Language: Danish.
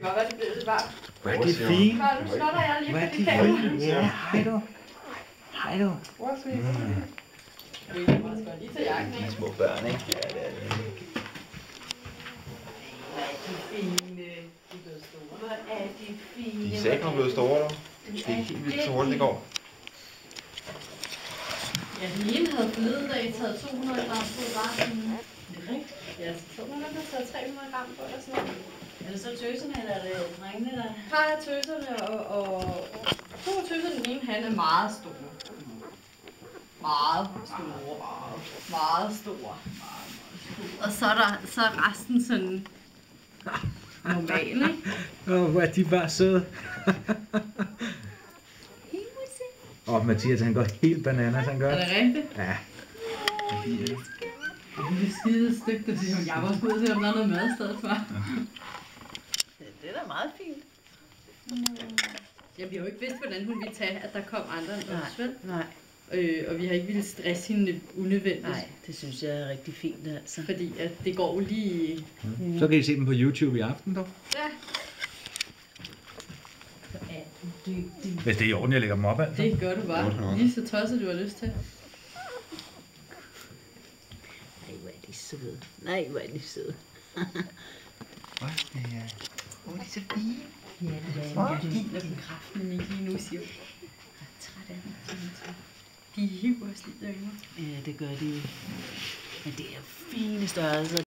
Hvor var det blevet varmt? Hvor er det fint. Nu slutter jeg lige Hvor er på det fint. Ja, hej du. Hej du. Hvor skal vi Vi kan også godt lige tage jakken af. Små børn, ikke? Ja, det er det. Hvor er de er. Hvor er er sæt blevet store, dog. Det er helt vildt så hurtigt det går. Ja, den ene havde forleden dag taget 200 gram på bare sådan. Det er rigtigt. Ja, så 200 har taget 300 gram på eller sådan noget. Er det så tøserne, eller er det drengene, der... Par af tøserne og, og to af tøserne, den ene han er meget stor. Meget store. Meget, meget store. Og så er, der, så er resten sådan normal, ikke? Åh, hvor er de bare søde. Og Mathias, han går helt bananas, han gør. Er det rigtigt? Ja. Det er skide stygt, at sige, jeg var ude til, om der er noget mad i stedet for. Er da meget fint. Ja, vi har jo ikke vidst, hvordan hun ville tage, at der kom andre end os, vel? Nej, Øh, og vi har ikke ville stresse hende unødvendigt. nej, det synes jeg er rigtig fint, altså. Fordi at det går jo lige... Så kan I se dem på YouTube i aften, dog. Ja, Hvis det er i orden, jeg lægger dem op, altså. det gør du bare. Lige så tosset, du har lyst til. Nej, hvor er de søde. Nej, hvor er de søde. Åh, det er... Det er så fint. Ja, det er jeg hviler på kraften ikke lige nu, siger jeg. Jeg er træt af dem. simpelthen. De hiver os lige derinde. Ja, det gør de. Men det er fine størrelser.